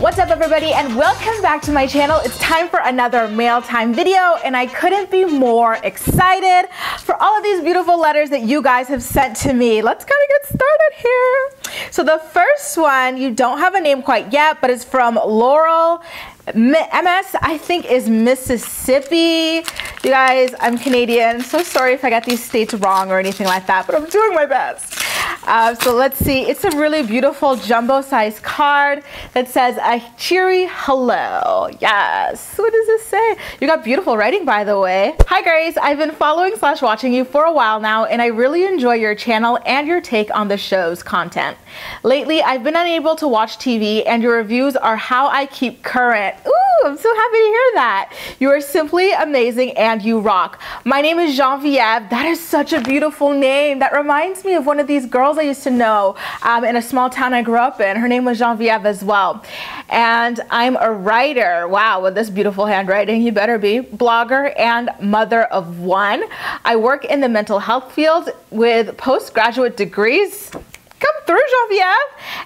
What's up everybody and welcome back to my channel. It's time for another mail time video and I couldn't be more excited for all of these beautiful letters that you guys have sent to me. Let's kind of get started here. So the first one, you don't have a name quite yet, but it's from Laurel MS, I think, is Mississippi. You guys, I'm Canadian. So sorry if I got these states wrong or anything like that, but I'm doing my best. Uh, so let's see. It's a really beautiful jumbo size card that says a cheery hello. Yes. What does this say? You got beautiful writing, by the way. Hi, Grace. I've been following slash watching you for a while now, and I really enjoy your channel and your take on the show's content. Lately, I've been unable to watch TV, and your reviews are how I keep current. Ooh, I'm so happy to hear that. You are simply amazing and you rock. My name is Genevieve. That is such a beautiful name. That reminds me of one of these girls I used to know um, in a small town I grew up in. Her name was Genevieve as well. And I'm a writer. Wow, with this beautiful handwriting, you better be. Blogger and mother of one. I work in the mental health field with postgraduate degrees through, Genevieve,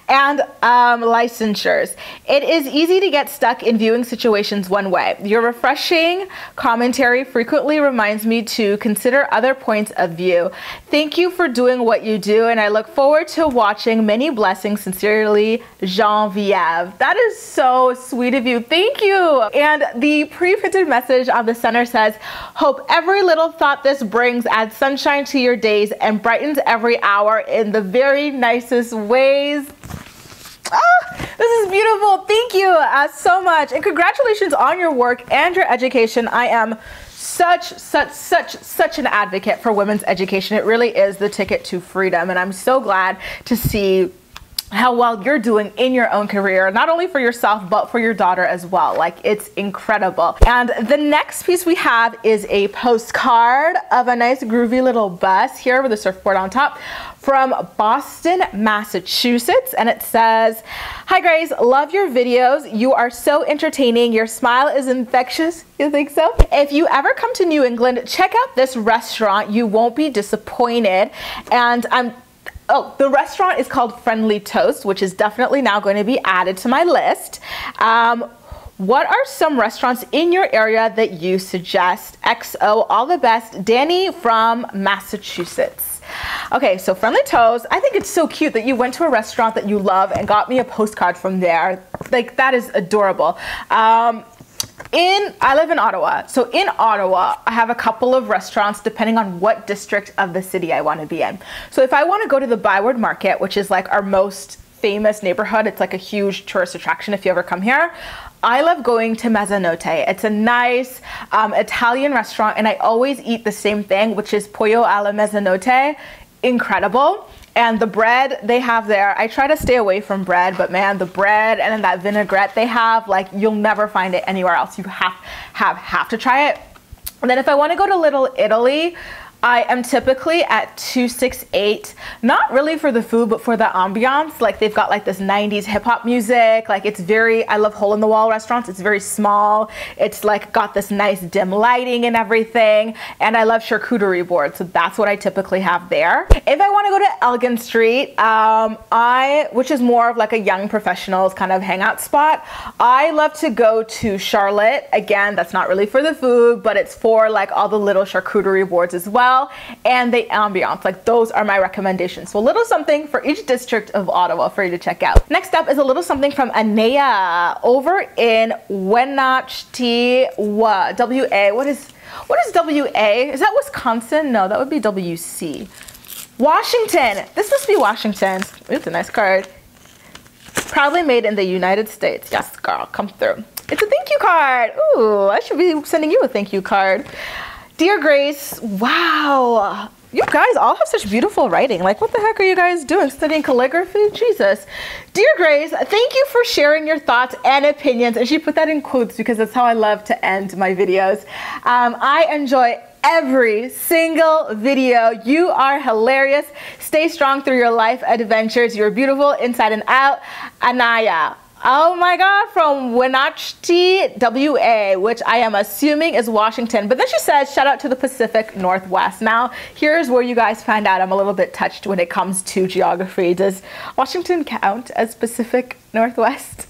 and um, licensures. It is easy to get stuck in viewing situations one way. Your refreshing commentary frequently reminds me to consider other points of view. Thank you for doing what you do, and I look forward to watching many blessings. Sincerely, Genevieve. That is so sweet of you. Thank you. And the pre-printed message on the center says, Hope every little thought this brings adds sunshine to your days and brightens every hour in the very nicest ways. Ah, this is beautiful. Thank you uh, so much. And congratulations on your work and your education. I am such, such, such, such an advocate for women's education. It really is the ticket to freedom. And I'm so glad to see how well you're doing in your own career, not only for yourself, but for your daughter as well. Like it's incredible. And the next piece we have is a postcard of a nice groovy little bus here with a surfboard on top from Boston, Massachusetts. And it says, Hi Grace, love your videos. You are so entertaining. Your smile is infectious. You think so? If you ever come to New England, check out this restaurant. You won't be disappointed. And I'm Oh, the restaurant is called Friendly Toast, which is definitely now going to be added to my list. Um, what are some restaurants in your area that you suggest? XO, all the best. Dani from Massachusetts. Okay, so Friendly Toast. I think it's so cute that you went to a restaurant that you love and got me a postcard from there. Like, that is adorable. Um, in I live in Ottawa. So in Ottawa, I have a couple of restaurants depending on what district of the city I want to be in. So if I want to go to the Byward Market, which is like our most famous neighborhood, it's like a huge tourist attraction if you ever come here. I love going to Mezzanotte. It's a nice um, Italian restaurant, and I always eat the same thing, which is pollo alla mezzanotte. Incredible. And the bread they have there, I try to stay away from bread, but man, the bread and then that vinaigrette they have, like you'll never find it anywhere else. You have have have to try it. And then if I want to go to Little Italy, I am typically at 268, not really for the food, but for the ambiance. Like they've got like this 90s hip hop music. Like it's very, I love hole in the wall restaurants. It's very small. It's like got this nice dim lighting and everything. And I love charcuterie boards. So that's what I typically have there. If I want to go to Elgin Street, um, I, which is more of like a young professionals kind of hangout spot, I love to go to Charlotte. Again, that's not really for the food, but it's for like all the little charcuterie boards as well well and the ambiance. Like those are my recommendations. So a little something for each district of Ottawa for you to check out. Next up is a little something from Aneya over in Wenatchee, WA. What is what is WA? Is that Wisconsin? No, that would be WC. Washington. This must be Washington. It's a nice card. Proudly made in the United States. Yes, girl, come through. It's a thank you card. Ooh, I should be sending you a thank you card. Dear Grace, wow. You guys all have such beautiful writing. Like, what the heck are you guys doing? Studying calligraphy? Jesus. Dear Grace, thank you for sharing your thoughts and opinions. And she put that in quotes because that's how I love to end my videos. Um, I enjoy every single video. You are hilarious. Stay strong through your life adventures. You're beautiful inside and out. Aneya. Oh my God, from Wenatchee, WA, which I am assuming is Washington. But then she says, shout out to the Pacific Northwest. Now, here's where you guys find out I'm a little bit touched when it comes to geography. Does Washington count as Pacific Northwest?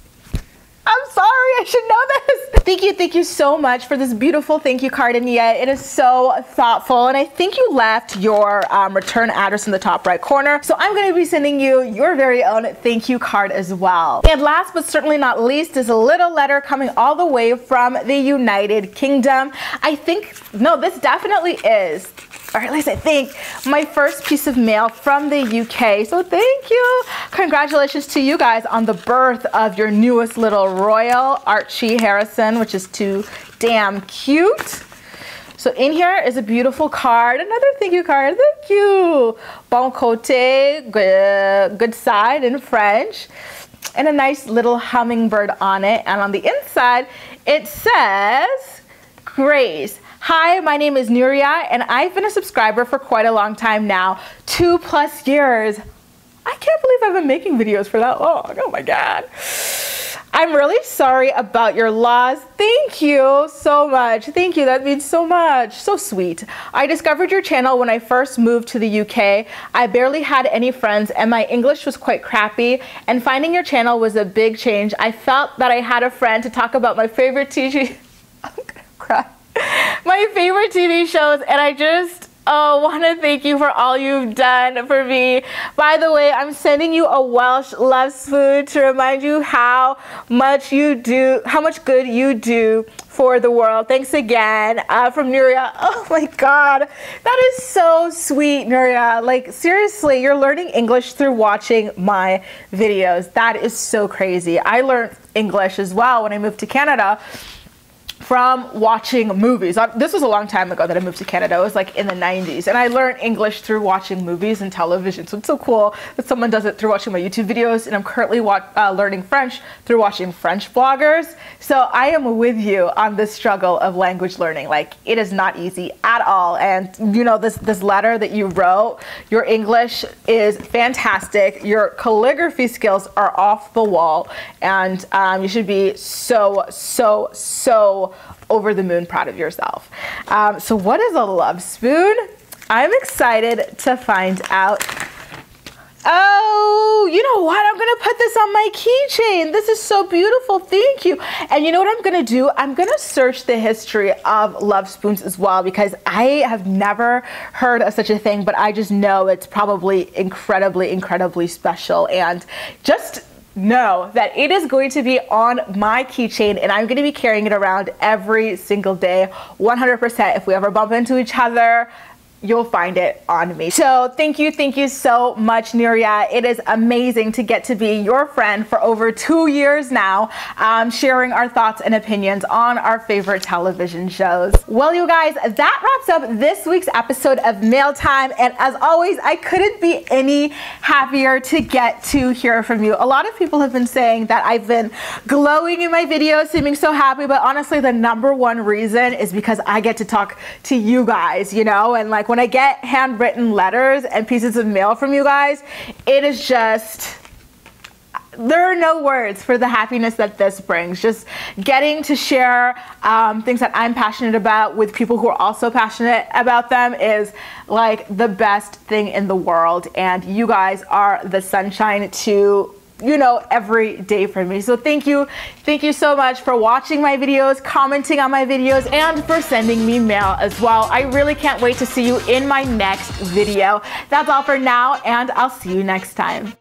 I'm sorry, I should know this. Thank you, thank you so much for this beautiful thank you card, Aneya. It is so thoughtful, and I think you left your um, return address in the top right corner. So I'm gonna be sending you your very own thank you card as well. And last but certainly not least is a little letter coming all the way from the United Kingdom. I think, no, this definitely is or at least I think, my first piece of mail from the UK. So thank you. Congratulations to you guys on the birth of your newest little royal, Archie Harrison, which is too damn cute. So in here is a beautiful card, another thank you card, thank you. Bon côté, good, good side in French, and a nice little hummingbird on it. And on the inside, it says, Grace, Hi, my name is Nuria, and I've been a subscriber for quite a long time now, two plus years. I can't believe I've been making videos for that long. Oh my God. I'm really sorry about your loss. Thank you so much. Thank you. That means so much. So sweet. I discovered your channel when I first moved to the UK. I barely had any friends and my English was quite crappy. And finding your channel was a big change. I felt that I had a friend to talk about my favorite TV. I'm gonna cry my favorite TV shows, and I just oh, want to thank you for all you've done for me. By the way, I'm sending you a Welsh love spoon to remind you how much you do, how much good you do for the world. Thanks again uh, from Nuria. Oh my God, that is so sweet, Nuria. Like seriously, you're learning English through watching my videos. That is so crazy. I learned English as well when I moved to Canada from watching movies. This was a long time ago that I moved to Canada. It was like in the 90s. And I learned English through watching movies and television. So it's so cool that someone does it through watching my YouTube videos. And I'm currently uh, learning French through watching French bloggers. So I am with you on this struggle of language learning. Like it is not easy at all. And you know, this, this letter that you wrote, your English is fantastic. Your calligraphy skills are off the wall. And um, you should be so, so, so over the moon proud of yourself. Um, so what is a love spoon? I'm excited to find out. Oh, you know what? I'm gonna put this on my keychain. This is so beautiful, thank you. And you know what I'm gonna do? I'm gonna search the history of love spoons as well because I have never heard of such a thing, but I just know it's probably incredibly, incredibly special. And just know that it is going to be on my keychain and I'm going to be carrying it around every single day 100% if we ever bump into each other you'll find it on me. So thank you, thank you so much, Nuria. It is amazing to get to be your friend for over two years now, um, sharing our thoughts and opinions on our favorite television shows. Well, you guys, that wraps up this week's episode of Mail Time. And as always, I couldn't be any happier to get to hear from you. A lot of people have been saying that I've been glowing in my videos, seeming so happy, but honestly, the number one reason is because I get to talk to you guys, you know, and like when I get handwritten letters and pieces of mail from you guys, it is just there are no words for the happiness that this brings. Just getting to share um, things that I'm passionate about with people who are also passionate about them is like the best thing in the world. And you guys are the sunshine to you know, every day for me. So thank you. Thank you so much for watching my videos, commenting on my videos, and for sending me mail as well. I really can't wait to see you in my next video. That's all for now, and I'll see you next time.